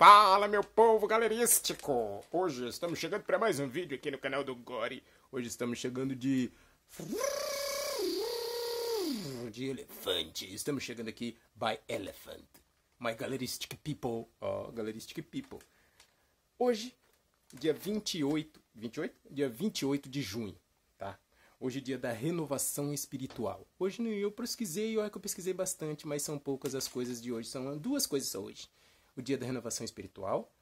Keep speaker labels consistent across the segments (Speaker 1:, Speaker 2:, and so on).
Speaker 1: Fala, meu povo galerístico! Hoje estamos chegando para mais um vídeo aqui no canal do Gore. Hoje estamos chegando de... De elefante. Estamos chegando aqui by elephant. My galeristic people. Oh, galeristic people. Hoje, dia 28... 28? Dia 28 de junho, tá? Hoje é dia da renovação espiritual. Hoje eu pesquisei, olha que eu pesquisei bastante, mas são poucas as coisas de hoje. São duas coisas só hoje o dia da renovação espiritual.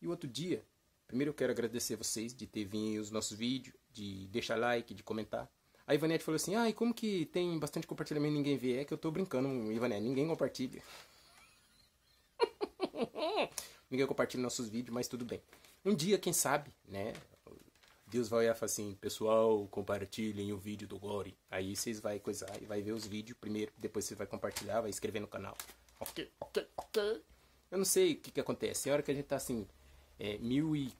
Speaker 1: E o outro dia, primeiro eu quero agradecer vocês de ter vindo os nossos vídeos, de deixar like, de comentar. A Ivanete falou assim, ah, e como que tem bastante compartilhamento e ninguém vê? É que eu tô brincando, Ivanete, ninguém compartilha. ninguém compartilha nossos vídeos, mas tudo bem. Um dia, quem sabe, né? Deus vai falar assim, pessoal, compartilhem o vídeo do Gore. Aí vocês vai coisar e vai ver os vídeos primeiro, depois você vai compartilhar, vai escrever no canal. Ok, ok, ok. Eu não sei o que, que acontece. Tem hora que a gente tá assim, é, mil e.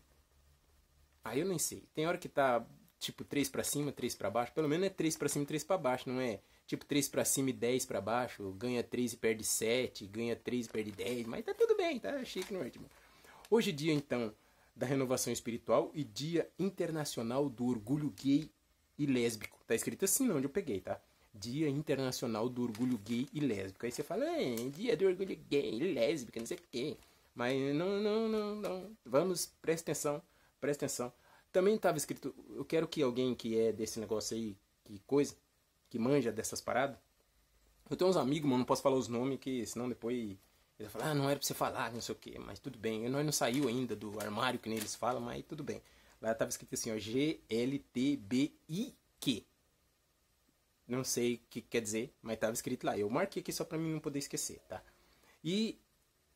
Speaker 1: Ah, eu nem sei. Tem hora que tá tipo 3 para cima, 3 para baixo. Pelo menos é 3 para cima 3 para baixo, não é? Tipo 3 para cima e 10 para baixo. Ganha 3 e perde 7. Ganha 3 e perde 10. Mas tá tudo bem, tá chique no ritmo. Hoje é dia então da renovação espiritual e dia internacional do orgulho gay e lésbico. Tá escrito assim onde eu peguei, tá? Dia Internacional do Orgulho Gay e Lésbico. Aí você fala, é, Dia do Orgulho Gay e Lésbico, não sei o quê. Mas não, não, não, não. Vamos, presta atenção, presta atenção. Também estava escrito, eu quero que alguém que é desse negócio aí, que coisa, que manja dessas paradas. Eu tenho uns amigos, mano, não posso falar os nomes, que senão depois eles vão falar, ah, não era pra você falar, não sei o quê. Mas tudo bem, nós não saiu ainda do armário que nem eles falam, mas tudo bem. Lá estava escrito assim, ó, G-L-T-B-I-Q. Não sei o que quer dizer, mas estava escrito lá. Eu marquei aqui só para mim não poder esquecer, tá? E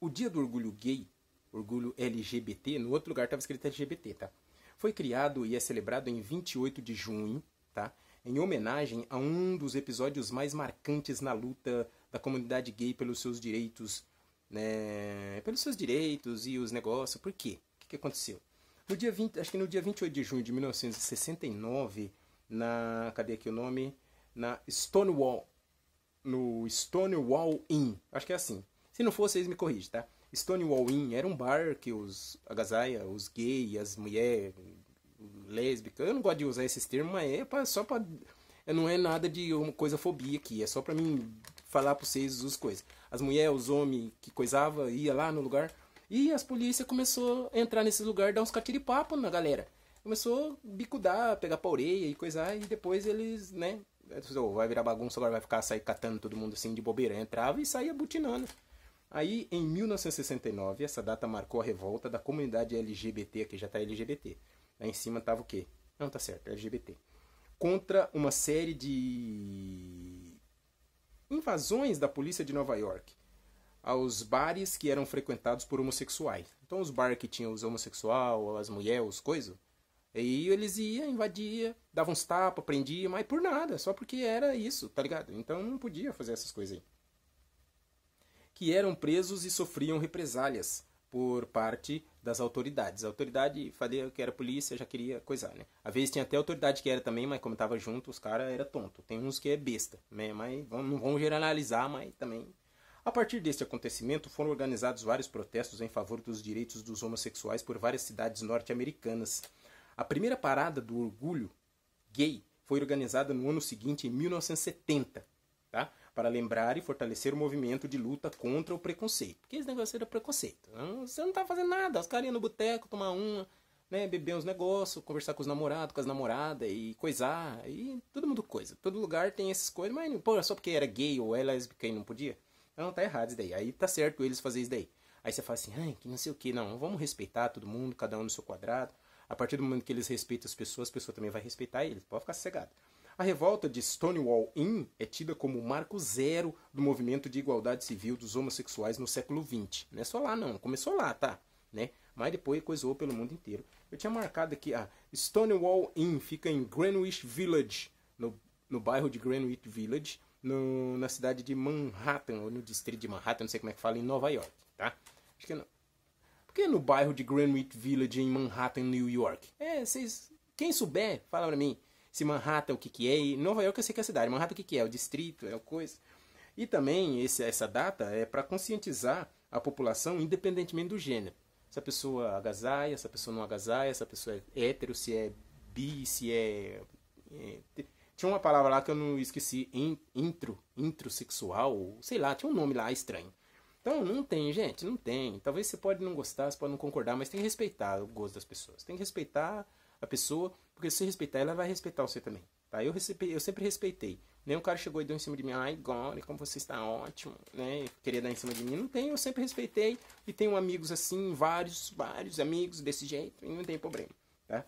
Speaker 1: o dia do orgulho gay, orgulho LGBT, no outro lugar estava escrito LGBT, tá? Foi criado e é celebrado em 28 de junho, tá? Em homenagem a um dos episódios mais marcantes na luta da comunidade gay pelos seus direitos, né? Pelos seus direitos e os negócios. Por quê? O que, que aconteceu? No dia 20, acho que no dia 28 de junho de 1969, na cadê aqui o nome? Na Stonewall, no Stonewall Inn, acho que é assim. Se não for, vocês me corrigem, tá? Stonewall Inn era um bar que os agasalha, os gays, as mulheres lésbicas, eu não gosto de usar esses termos, mas é pra, só pra... Não é nada de uma coisa fobia aqui, é só pra mim falar pra vocês as coisas. As mulheres, os homens que coisava, ia lá no lugar, e as polícias começou a entrar nesse lugar, dar uns catiripapo na galera. Começou a bicudar, pegar pra orelha e coisar, e depois eles, né, vai virar bagunça, agora vai ficar sair catando todo mundo assim de bobeira. Entrava e saía butinando. Aí, em 1969, essa data marcou a revolta da comunidade LGBT, aqui já tá LGBT. Lá em cima tava o quê? Não, tá certo, LGBT. Contra uma série de invasões da polícia de Nova York aos bares que eram frequentados por homossexuais. Então, os bares que tinham os homossexuais, as mulheres, os coisas, Aí eles iam, invadia, davam uns tapas, prendia, mas por nada, só porque era isso, tá ligado? Então não podia fazer essas coisas aí. Que eram presos e sofriam represálias por parte das autoridades. A autoridade falei que era polícia, já queria coisar, né? Às vezes tinha até autoridade que era também, mas como tava junto, os caras era tonto. Tem uns que é besta, né? Mas não vamos generalizar, mas também a partir deste acontecimento, foram organizados vários protestos em favor dos direitos dos homossexuais por várias cidades norte-americanas. A primeira parada do orgulho gay foi organizada no ano seguinte, em 1970, tá? para lembrar e fortalecer o movimento de luta contra o preconceito. Porque esse negócio era preconceito. Você não tá fazendo nada, os caras iam no boteco, tomar uma, né, beber uns negócios, conversar com os namorados, com as namoradas e coisar, e todo mundo coisa. Todo lugar tem essas coisas, mas pô, só porque era gay ou é lésbica e não podia? Não, tá errado isso daí. Aí tá certo eles fazer isso daí. Aí você fala assim, ai, que não sei o que, não, vamos respeitar todo mundo, cada um no seu quadrado. A partir do momento que eles respeitam as pessoas, a pessoa também vai respeitar eles. Pode ficar sossegado. A revolta de Stonewall Inn é tida como o marco zero do movimento de igualdade civil dos homossexuais no século XX. Não é só lá, não. Começou lá, tá? Né? Mas depois coisou pelo mundo inteiro. Eu tinha marcado aqui, a Stonewall Inn fica em Greenwich Village, no, no bairro de Greenwich Village, no, na cidade de Manhattan, ou no distrito de Manhattan, não sei como é que fala, em Nova York, tá? Acho que não que no bairro de Greenwich Village, em Manhattan, New York? É, vocês. Quem souber, fala pra mim. Se Manhattan o que, que é. E Nova York eu sei que é a cidade. Manhattan o que, que é? O distrito, é a coisa. E também esse, essa data é para conscientizar a população, independentemente do gênero. se a pessoa agasalha, se a pessoa não agasalha, se a pessoa é hétero, se é bi, se é. é tinha uma palavra lá que eu não esqueci, intro, introsexual, sei lá, tinha um nome lá estranho. Então não tem, gente, não tem. Talvez você pode não gostar, você pode não concordar, mas tem que respeitar o gosto das pessoas. Tem que respeitar a pessoa, porque se você respeitar, ela vai respeitar você também. Tá? Eu, recebi, eu sempre respeitei. Nem um cara chegou e deu em cima de mim, ai, Gone, como você está ótimo, né? Queria dar em cima de mim. Não tem, eu sempre respeitei. E tenho amigos assim, vários, vários amigos desse jeito, e não tem problema, tá?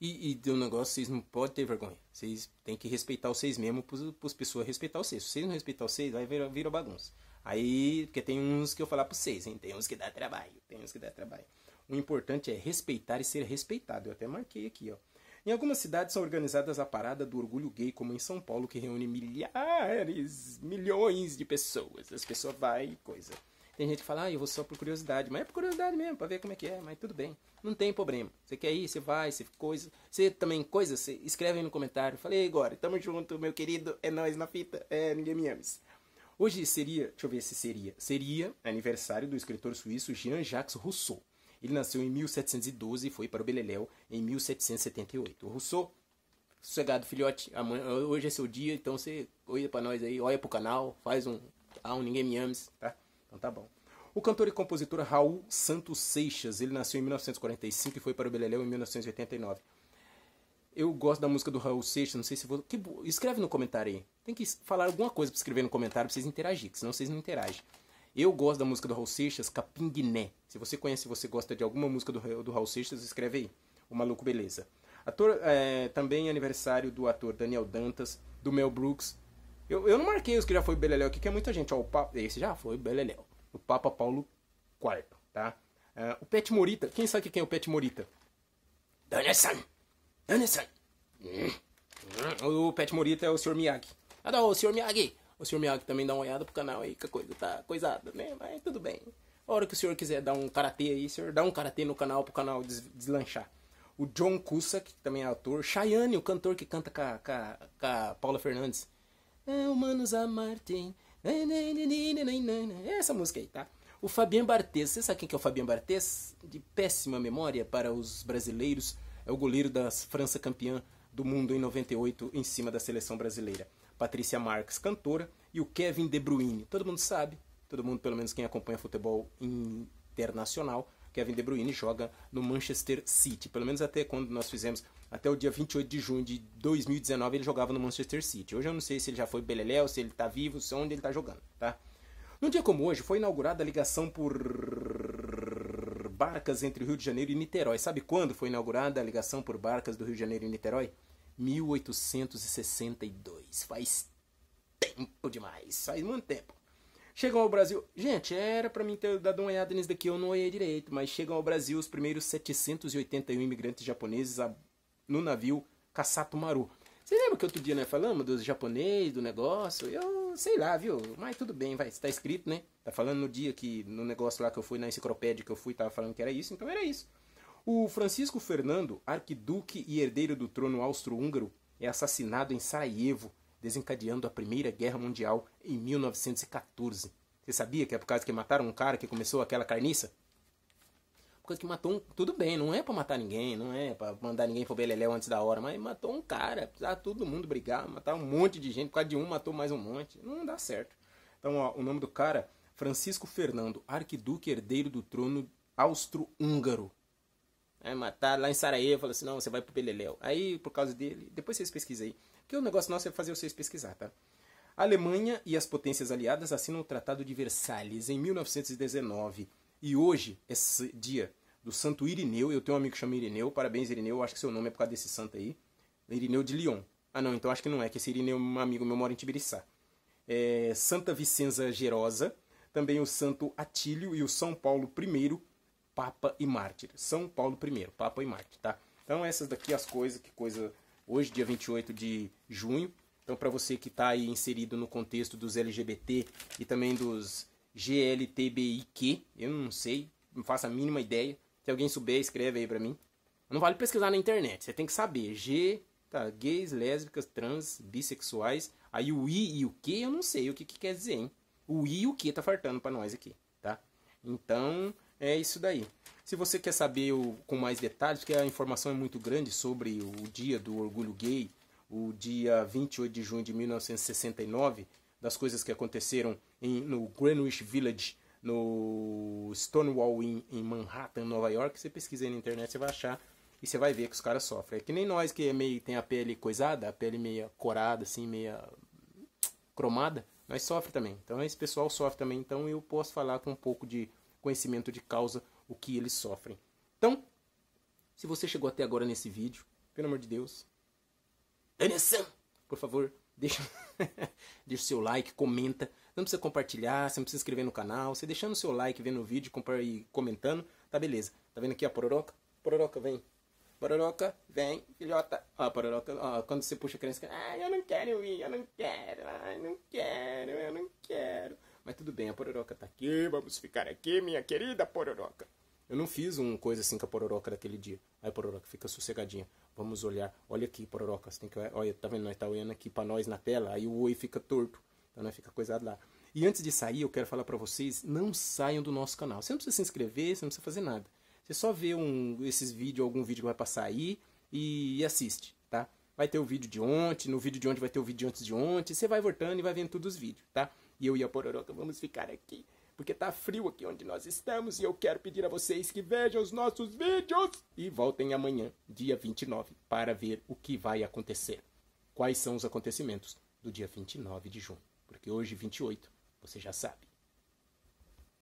Speaker 1: E, e do negócio, vocês não podem ter vergonha. Vocês têm que respeitar vocês mesmo para as pessoas respeitar vocês. Se vocês não respeitar vocês, aí vira, vira bagunça. Aí, porque tem uns que eu falar para vocês, hein? Tem uns que dá trabalho, tem uns que dá trabalho. O importante é respeitar e ser respeitado. Eu até marquei aqui, ó. Em algumas cidades são organizadas a parada do orgulho gay, como em São Paulo, que reúne milhares, milhões de pessoas. As pessoas vai e coisa. Tem gente que fala, ah, eu vou só por curiosidade. Mas é por curiosidade mesmo, pra ver como é que é, mas tudo bem. Não tem problema. Você quer ir, você vai, você coisa. Você também coisa, você escreve aí no comentário. Falei, agora, tamo junto, meu querido, é nós na fita, é ninguém me ames. Hoje seria, deixa eu ver se seria, seria aniversário do escritor suíço Jean-Jacques Rousseau. Ele nasceu em 1712 e foi para o Beleléu em 1778. O Rousseau, sossegado filhote, hoje é seu dia, então você olha para nós aí, olha pro canal, faz um, ah, um Ninguém Me Ames, tá? Então tá bom. O cantor e compositor Raul Santos Seixas, ele nasceu em 1945 e foi para o Beleléu em 1989. Eu gosto da música do Raul Seixas, não sei se vou... Que... Escreve no comentário aí. Tem que falar alguma coisa para escrever no comentário para vocês interagirem, senão vocês não interagem. Eu gosto da música do Raul Seixas, Capinguiné. Se você conhece, você gosta de alguma música do, do Raul Seixas, escreve aí. O Maluco Beleza. Ator, é, também aniversário do ator Daniel Dantas, do Mel Brooks, eu, eu não marquei os que já foi Beleléu aqui, que é muita gente. Ó, o Papa, esse já foi Beleléu. O Papa Paulo IV, tá? Uh, o Pet Morita. Quem sabe quem é o Pet Morita? Danielson! Danielson! Hum, hum. O Pet Morita é o Sr. Miyagi. Ah, não, o Sr. Miyagi! O Sr. Miyagi também dá uma olhada pro canal aí, que a coisa tá coisada, né? Mas tudo bem. A hora que o senhor quiser dar um karatê aí, o senhor dá um karatê no canal pro canal des deslanchar. O John Cusack, que também é ator. Cheyenne, o cantor que canta com a, com a, Paula Fernandes. Humanos a Marte. Essa música aí, tá? O Fabien Barthez. Você sabe quem que é o Fabien Barthez? De péssima memória para os brasileiros. É o goleiro da França campeã do mundo em 98 em cima da seleção brasileira. Patrícia Marques, cantora. E o Kevin De Bruyne. Todo mundo sabe. Todo mundo, pelo menos quem acompanha futebol internacional. Kevin De Bruyne joga no Manchester City. Pelo menos até quando nós fizemos até o dia 28 de junho de 2019 ele jogava no Manchester City. Hoje eu não sei se ele já foi beleléu, se ele está vivo, se onde ele está jogando, tá? Num dia como hoje foi inaugurada a ligação por barcas entre o Rio de Janeiro e Niterói. Sabe quando foi inaugurada a ligação por barcas do Rio de Janeiro e Niterói? 1862. Faz tempo demais, faz muito tempo. Chegam ao Brasil. Gente, era para mim ter dado uma olhada nisso daqui, eu não olhei direito, mas chegam ao Brasil os primeiros 781 imigrantes japoneses a no navio Kassato Maru. Você lembra que outro dia nós falamos dos japoneses, do negócio? Eu sei lá, viu? Mas tudo bem, vai. Está escrito, né? Tá falando no dia que, no negócio lá que eu fui, na enciclopédia que eu fui, tava falando que era isso, então era isso. O Francisco Fernando, arquiduque e herdeiro do trono austro-húngaro, é assassinado em Sarajevo, desencadeando a Primeira Guerra Mundial em 1914. Você sabia que é por causa que mataram um cara que começou aquela carniça? Coisa que matou um. Tudo bem, não é para matar ninguém, não é para mandar ninguém pro Beleléu antes da hora, mas matou um cara, precisava todo mundo brigar, matar um monte de gente, por causa de um matou mais um monte. Não dá certo. Então, ó, o nome do cara, Francisco Fernando, arquiduque herdeiro do trono austro-húngaro. É, matar lá em Sarajevo, falou assim, não, você vai pro Beleléu. Aí, por causa dele, depois vocês pesquisem aí. Porque o negócio nosso é fazer vocês pesquisar, tá? A Alemanha e as potências aliadas assinam o Tratado de Versalhes em 1919. E hoje, esse dia, do Santo Irineu. Eu tenho um amigo que chama Irineu. Parabéns, Irineu. Acho que seu nome é por causa desse santo aí. Irineu de Lyon. Ah, não, então acho que não é, que esse Irineu um amigo meu, mora em Tibiriçá. É, Santa Vicenza Gerosa. Também o Santo Atílio e o São Paulo I, Papa e Mártir. São Paulo I, Papa e Mártir, tá? Então essas daqui as coisas, que coisa... Hoje, dia 28 de junho. Então, para você que está aí inserido no contexto dos LGBT e também dos GLTBIQ, eu não sei, não faço a mínima ideia. Se alguém souber, escreve aí pra mim. Não vale pesquisar na internet, você tem que saber. G, tá, gays, lésbicas, trans, bissexuais. Aí o I e o Q, eu não sei o que, que quer dizer, hein? O I e o Q tá fartando pra nós aqui, tá? Então, é isso daí. Se você quer saber o, com mais detalhes, porque a informação é muito grande sobre o dia do orgulho gay, o dia 28 de junho de 1969, das coisas que aconteceram em, no Greenwich Village, no Stonewall Inn, em Manhattan, Nova York, você pesquisa aí na internet, você vai achar e você vai ver que os caras sofrem. É que nem nós que é meio, tem a pele coisada, a pele meia corada, assim, meia cromada, nós sofre também. Então esse pessoal sofre também, então eu posso falar com um pouco de conhecimento de causa o que eles sofrem. Então, se você chegou até agora nesse vídeo, pelo amor de Deus, Danielson, por favor, deixa, deixa o seu like, comenta. Não precisa compartilhar, você não precisa inscrever no canal. Você deixando o seu like, vendo o vídeo e comentando, tá beleza. Tá vendo aqui a pororoca? Pororoca, vem. Pororoca, vem, filhota. Ó, a pororoca, ó, quando você puxa a criança, ah, eu não quero ir, eu não quero, ai, não quero, eu não quero. Mas tudo bem, a pororoca tá aqui, vamos ficar aqui, minha querida pororoca. Eu não fiz um coisa assim com a pororoca daquele dia. Aí, pororoca, fica sossegadinha. Vamos olhar. Olha aqui, pororoca. Você tem que olha, tá vendo? Nós tá olhando aqui para nós na tela. Aí o oi fica torto. Então nós fica coisado lá. E antes de sair, eu quero falar para vocês, não saiam do nosso canal. Você não precisa se inscrever, você não precisa fazer nada. Você só vê um, esses vídeos, algum vídeo que vai passar aí e, e assiste, tá? Vai ter o vídeo de ontem, no vídeo de ontem vai ter o vídeo de antes de ontem. Você vai voltando e vai vendo todos os vídeos, tá? E eu e a Pororoca vamos ficar aqui porque tá frio aqui onde nós estamos e eu quero pedir a vocês que vejam os nossos vídeos e voltem amanhã, dia 29, para ver o que vai acontecer. Quais são os acontecimentos do dia 29 de junho? Porque hoje, 28, você já sabe.